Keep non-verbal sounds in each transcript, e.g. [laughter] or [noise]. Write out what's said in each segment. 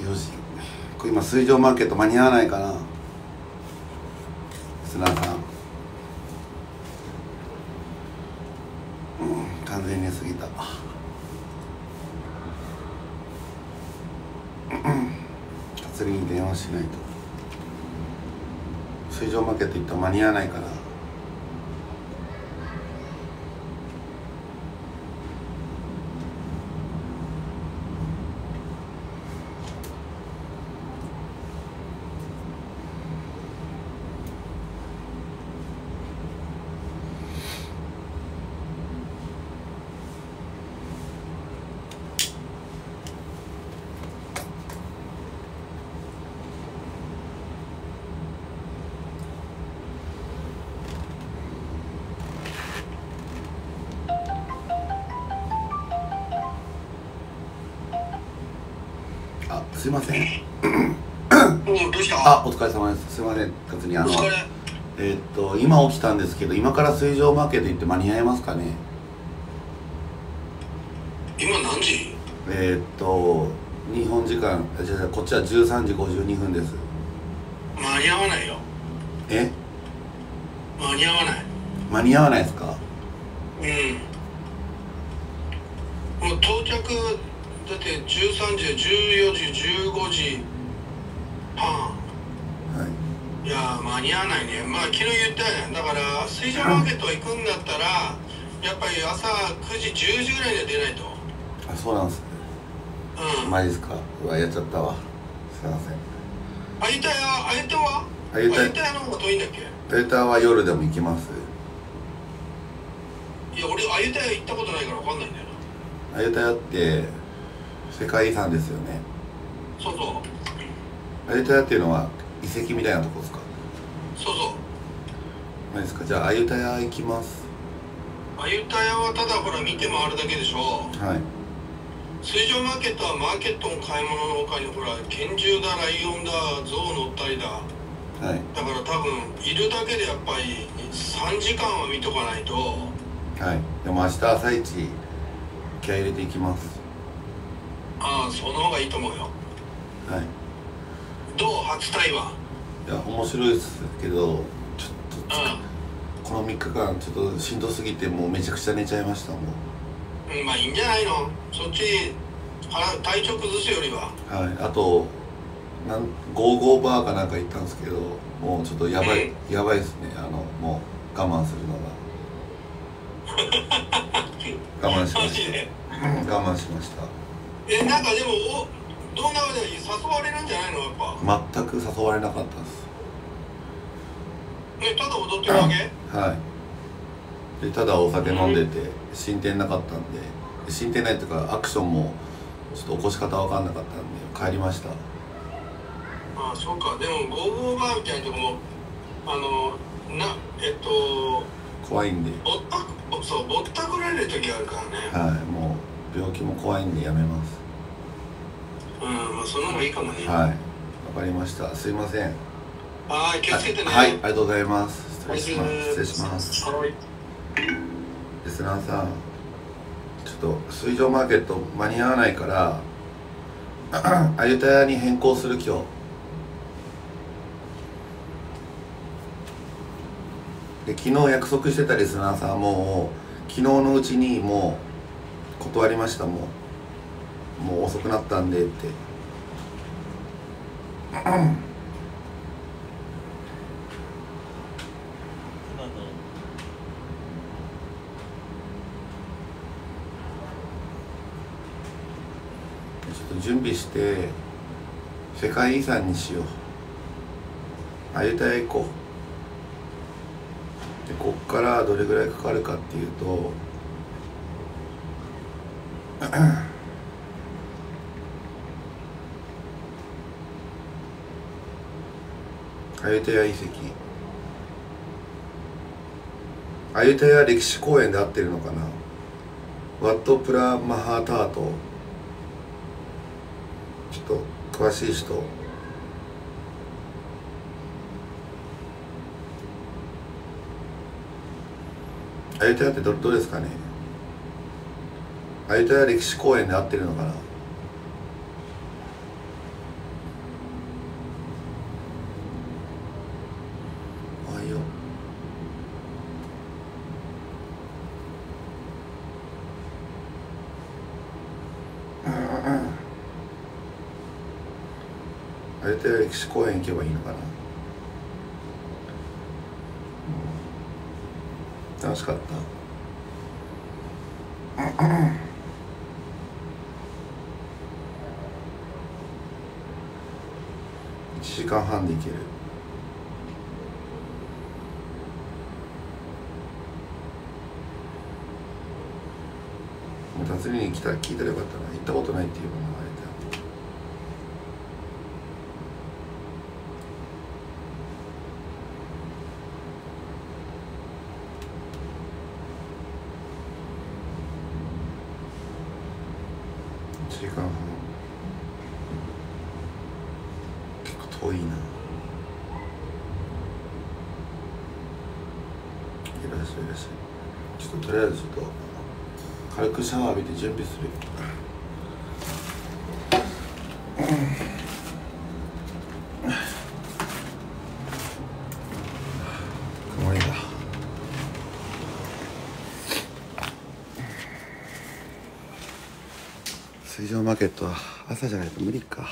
4時。これ今水上マーケット間に合わないかな。砂さん。うん完全に過ぎた。達りに電話しないと。水上マーケット行ったら間に合わないからあすいません。おどうした？あお疲れ様です。すいません。達にあのえーっと今起きたんですけど今から水上マーケット行って間に合いますかね？今何時？えーっと日本時間あじゃあこっちは13時52分です。間に合わないよ。え？間に合わない。間に合わないですか？30、14時、15時半。はい、いや間に合わないね。まあ、昨日言ったやん。だから、水上マーケット行くんだったら、やっぱり朝9時、10時ぐらいには出ないと。あ、そうなんですね。うん。マジですか。うわ、やっちゃったわ。すいません。あゆたや、あゆたはあゆたやの方が遠いんだっけ？あゆたは夜でも行きます。いや、俺、あゆたや行ったことないから分かんないんだよな。あゆたやって、世界遺産ですよね。そうそう。あゆたやっていうのは遺跡みたいなとこですか？そうそう。マジですか？じゃああゆたや行きます。あゆたやはただほら見て回るだけでしょ。はい。水上マーケットはマーケットの買い物の他にほら拳銃だライオンだ象乗ったりだ。はい。だから多分いるだけでやっぱり3時間は見とかないと。はい。でも明日朝一気合い入れていきますああその方がいいと思うよ。はい。どう？初対話？いや面白いですけどちょっとうこの3日間ちょっとしんどすぎてもうめちゃくちゃ寝ちゃいましたもん。うんまあいいんじゃないの？そっち腹体調崩すよりは。うはい。あとなんゴーゴーバーかなんか行ったんですけどもうちょっとやばい、やばいですね。あのもう我慢するのが。[laughs] 我慢しました。うん我慢しましたえなんかでもお動画で誘われるんじゃないの？やっぱ。全く誘われなかったです。ねただ踊ってるだけ？[coughs] はい。でただお酒飲んでて進展なかったんで進展ないっていうかアクションもちょっと起こし方わかんなかったんで帰りました。ああそうか。でもゴーゴーバーみたいなとこもあのなえっと怖いんで。ぼったそうぼったくられる時あるからね。はいもう病気も怖いんでやめます。うんまあその方がいいかもね。はい。わかりました。すいません。はい気をつけてね。はいありがとうございます。失礼します。失礼します。はい。リスナーさんちょっと水上マーケット間に合わないから [clears throat] あゆたやに変更する今日。で昨日約束してたリスナーさんはもう昨日のうちにもう断りました。もうもう遅くなったんでって。ちょっと準備して世界遺産にしよう。あゆたや行こう。でこっからどれぐらいかかるかっていうとあゆたや遺跡。あゆたや歴史公園で合ってるのかな？ワットプラマハタート。ちょっと詳しい人。あゆたやってどどうですかね？あゆとや歴史公園で合ってるのかな？あれで歴史公園行けばいいのかな？楽しかった。1時間半で行ける。もう達に来たら聞いたらよかったな。行ったことないっていうものがあれた1時間半結構遠いな。いらっしゃいいらっしゃい。ちょっととりあえずちょっと軽くシャワー浴びて準備する。曇りだ。水上マーケットは朝じゃないと無理か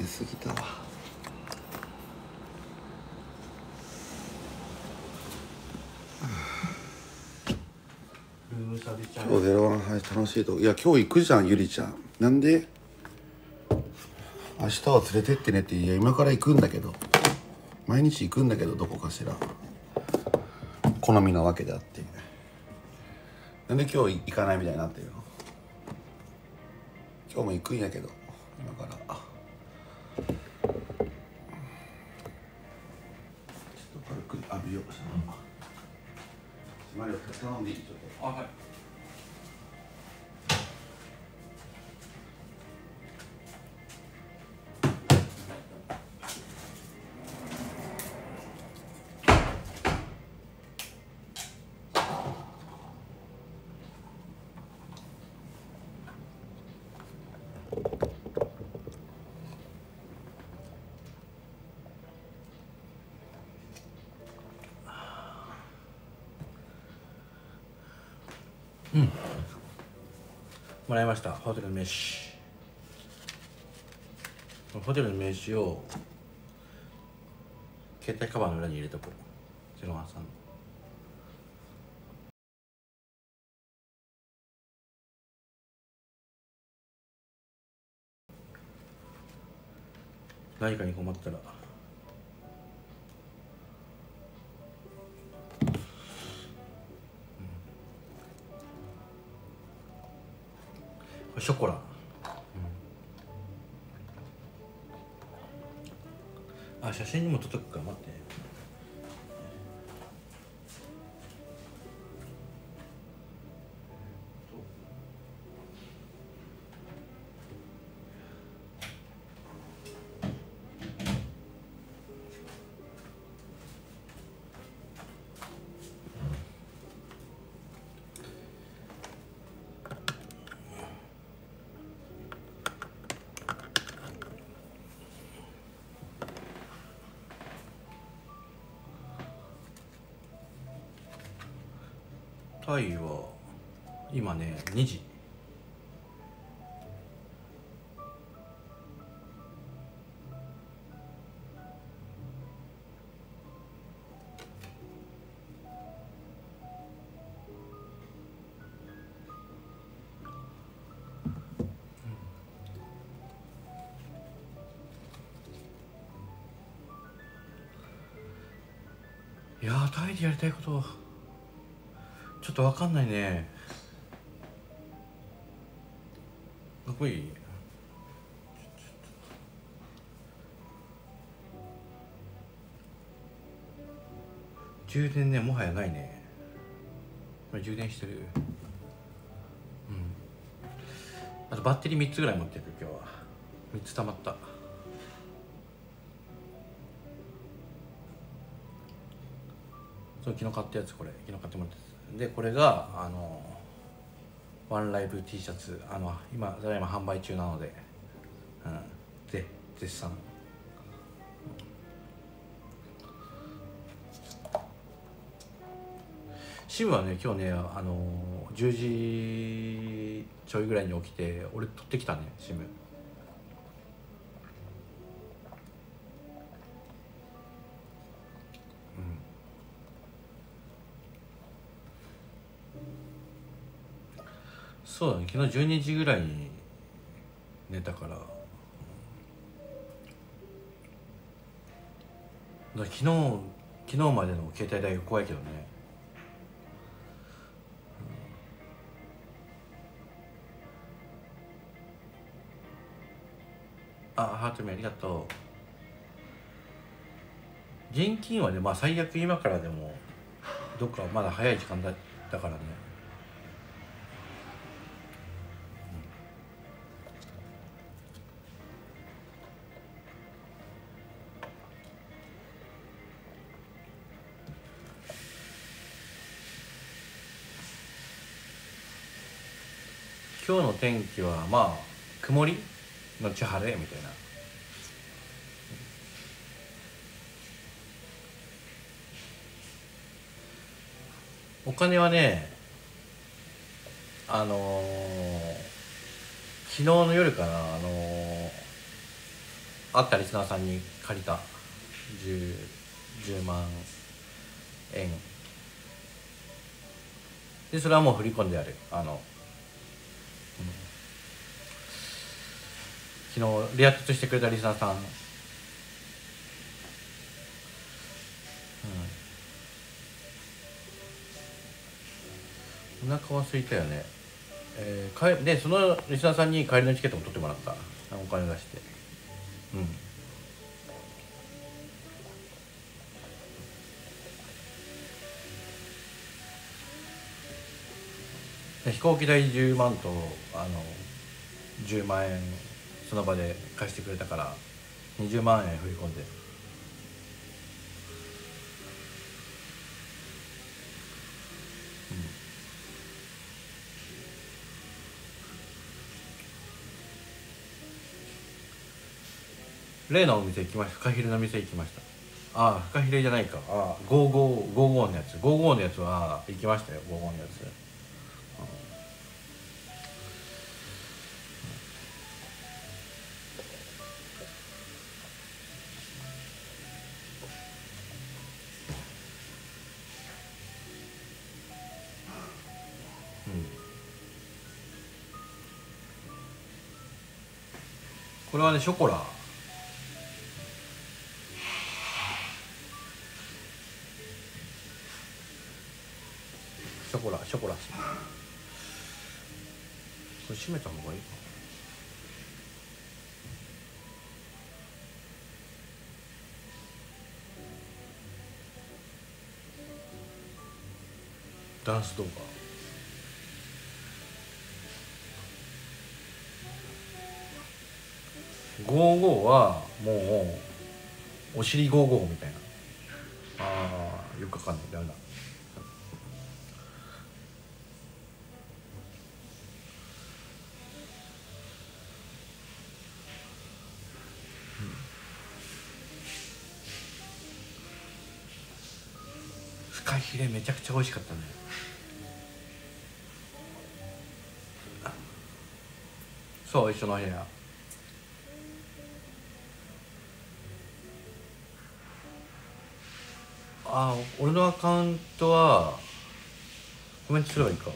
寝すぎたわルーサビちゃん今日ゼロワンハイ楽しいと。いや今日行くじゃんゆりちゃん。なんで？明日は連れてってねっていや今から行くんだけど。毎日行くんだけどどこかしら。好みなわけであって。なんで今日行かないみたいになってるの？今日も行くんやけど今から。ちょっと軽く浴びよう。かしらマリオ頼んでいい？ちょっと。あはい。もらいました。ホテルの名刺。ホテルの名刺を携帯カバーの裏に入れとこう。ゼロワンさんの。何かに困ったらショコラ、あ写真にも撮っとくから待って。2時。いやータイでやりたいことちょっとわかんないね。かっこいい充電ねもはやないね。これ充電してる？うん。あとバッテリー3つぐらい持ってる今日は。3つ溜まった。そう昨日買ったやつこれ。昨日買ってもらったやつ。でこれがあのワンライブ T シャツあの今ただいま販売中なので、うん、で絶賛。シムはね今日ねあの10時ちょいぐらいに起きて俺取ってきたねシム。そうだね。昨日12時ぐらいに寝たから。昨日昨日までの携帯代が怖いけどね、あハートミありがとう。現金はねまあ最悪今からでもどっかまだ早い時間だだからね。今日の天気はまあ曇りのち晴れみたいな。お金はねあのー昨日の夜かなあのー会ったリスナーさんに借りた。10, 10万円。でそれはもう振り込んである。あの昨日リアクトしてくれたリスナーさん、うん、お腹は空いたよね、えー、かえでそのリスナーさんに帰りのチケットも取ってもらった。お金出して。うん。で飛行機代10万とあの10万円。その場で貸してくれたから20万円振り込んで。例のお店行きました。フカヒレの店行きました。ああフカヒレじゃないか。ああ5555のやつ。55のやつは行きましたよ55のやつ。これはねショコラ。ショコラショコラ。これ閉めた方がいいか。ダンス動画。55はもうお尻55みたいな。ああよくわかんない。ダメだ。フカヒレめちゃくちゃ美味しかったね。そう一緒の部屋。あ俺のアカウントはコメントすればいいか。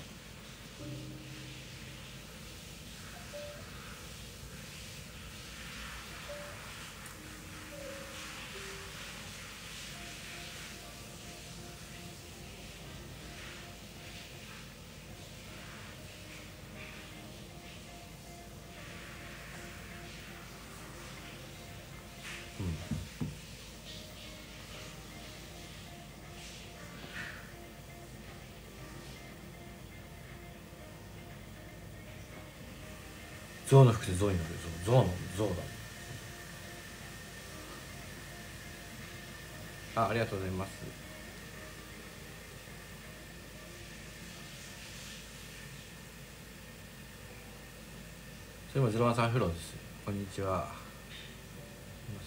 象の服で象になる象。象の象だ。あありがとうございます。それもゼロワンさん風呂です。こんにちは。すいま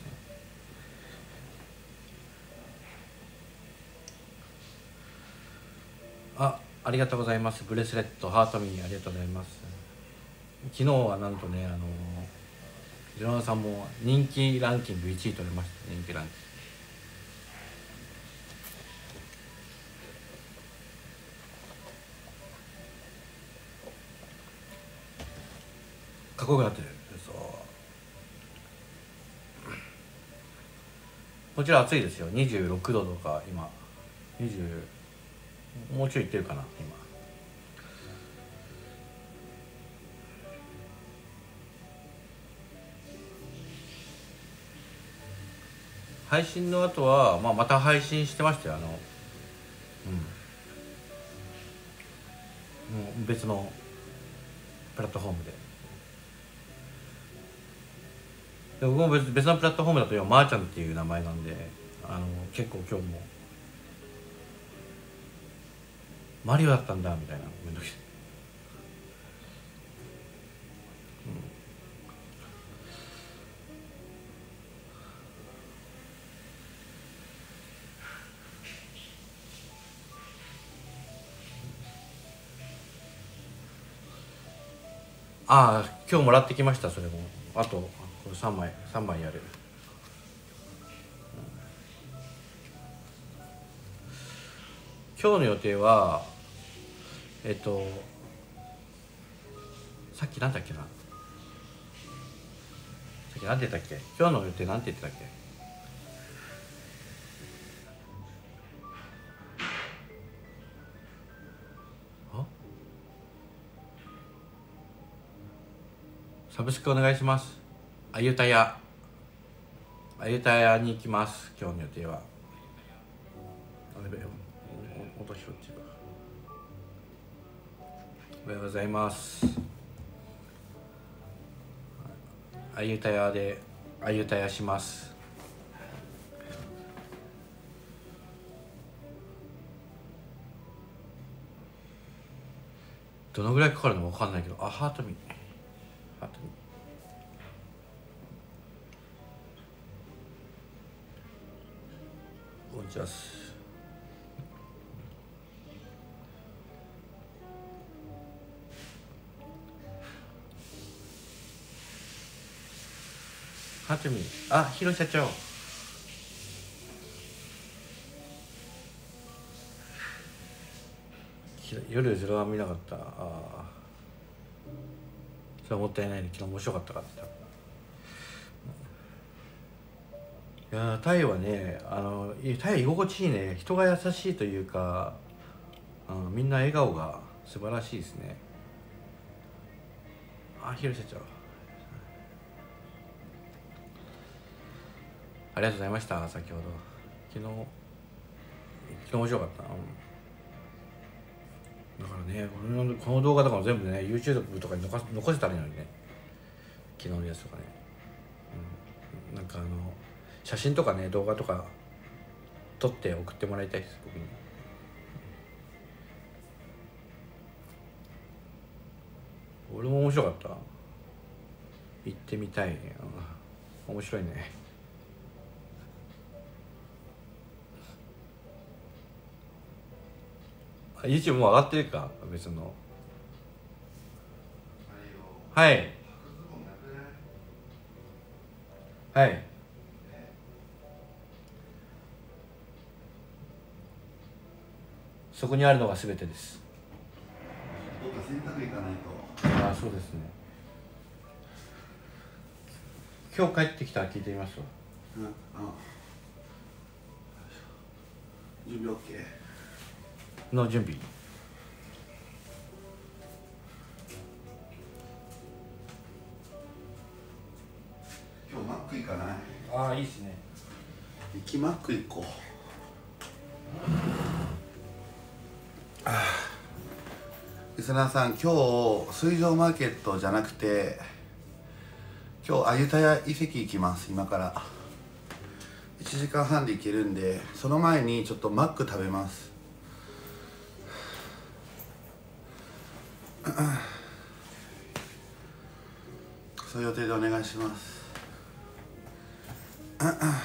せん。あありがとうございます。ブレスレットハートミーありがとうございます。昨日はなんとねあのジロナさんも人気ランキング1位取れました人気ランキング。かっこよくなってる。そう。こちら暑いですよ。26度とか今。20もうちょいいってるかな今。配信の後は、まあ、また配信してましたよあのうん。もう別のプラットフォームで。で僕も別別のプラットフォームだと今まー、ちゃんっていう名前なんであの結構今日もマリオだったんだみたいなめんどくさい。ああ今日もらってきましたそれも。あとこれ3枚3枚やる、今日の予定はえっとさっきなんだっけな。さっきなんて言ったっけ？今日の予定なんて言ってたっけ？サブスクお願いします。あゆたや。あゆたやに行きます。今日の予定は。おはようございます。あゆたやであゆたやします。どのぐらいかかるのか分かんないけどあハートミハートミこんにちはっすハトミあ広社長。夜ゼロは見なかった。あそれはもったいないね。昨日面白かったからって言ったいやタイはねあのタイは居心地いいね。人が優しいというか、うん、みんな笑顔が素晴らしいですね。あ広瀬社長。ありがとうございました先ほど。昨日昨日面白かった、うん。だからねこのこの動画とかも全部ね YouTube とかに残残せたらいいのにね。昨日のやつとかね、うん、なんかあの写真とかね動画とか撮って送ってもらいたいです僕に。俺も面白かった。行ってみたい、面白いね。YouTube もう上がってるか別の。はい。はい。そこにあるのが全てです。どっか洗濯行かないとああそうですね。今日帰ってきたら聞いてみますわ。うん。あ準備 OK の準備。今日マック行かない？ああいいですね。行きマック行こう。ああリスナーさん今日水上マーケットじゃなくて今日アユタヤ遺跡行きます今から。1時間半で行けるんでその前にちょっとマック食べますそういう予定でお願いします。あ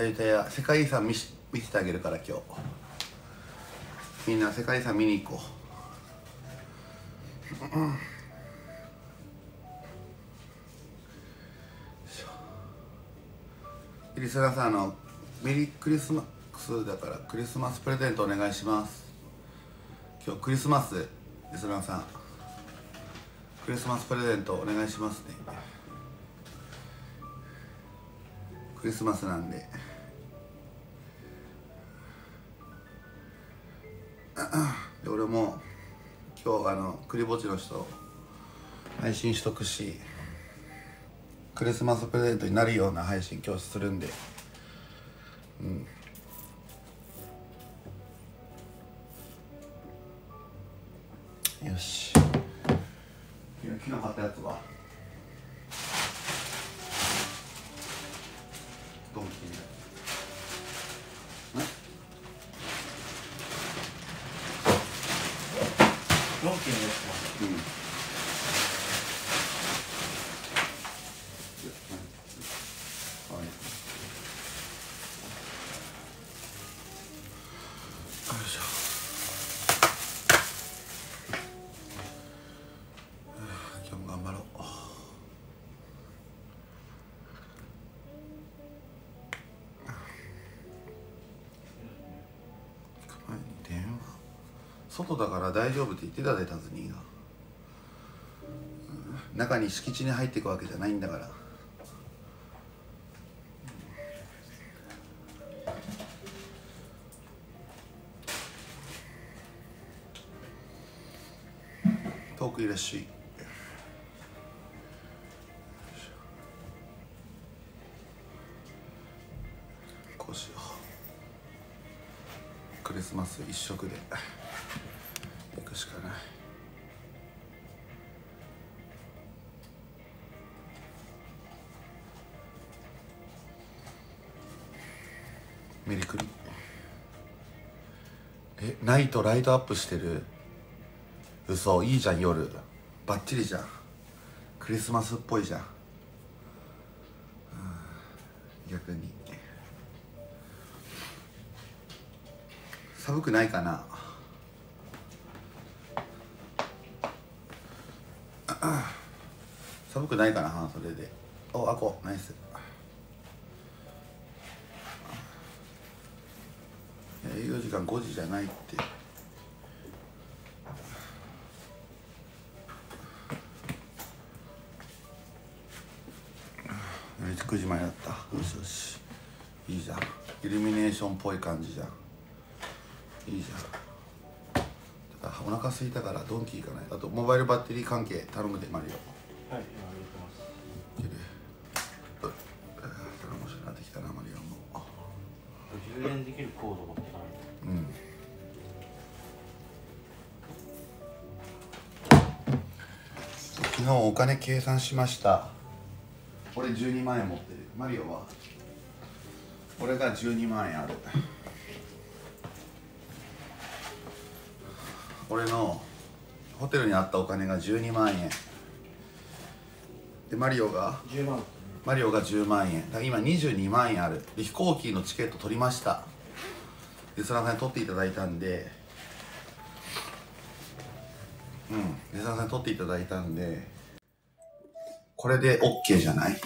ゆたや世界遺産見見せてあげるから今日。みんな世界遺産見に行こう、リスナーさんあのメリークリスマスだからクリスマスプレゼントお願いします。今日クリスマスリスナーさんクリスマスプレゼントお願いしますね。クリスマスなんで。で俺も今日あのクリぼっちの人配信しとくしクリスマスプレゼントになるような配信今日するんで。うん。なかったやつは。ドンキのやつ。外だから大丈夫って言ってたでタズニーが中に敷地に入っていくわけじゃないんだから。遠くいらっしゃい。こうしよう。クリスマス一色で。ナイトライトアップしてる。嘘いいじゃん夜。バッチリじゃん。クリスマスっぽいじゃん。逆に。寒くないかな？寒くないかな半袖で。おあこナイスいや営業時間5時じゃないって。9時前だった？よしよし。いいじゃん。イルミネーションっぽい感じじゃん。いいじゃん。ただお腹空いたからドンキ行かない。あとモバイルバッテリー関係頼むでマリオ。はい今入れてます。いうっ頼もしくなってきたなマリオも。充電できるコード持ってかないとうん。昨日お金計算しました。俺12万円持ってる。マリオは。俺が12万円ある。俺のホテルにあったお金が12万円。でマリオが。10万。マリオが10万円。だから今22万円ある。で飛行機のチケット取りましたでそのさんに取っていただいたんでうん安田さんに取っていただいたんでこれで OK じゃない？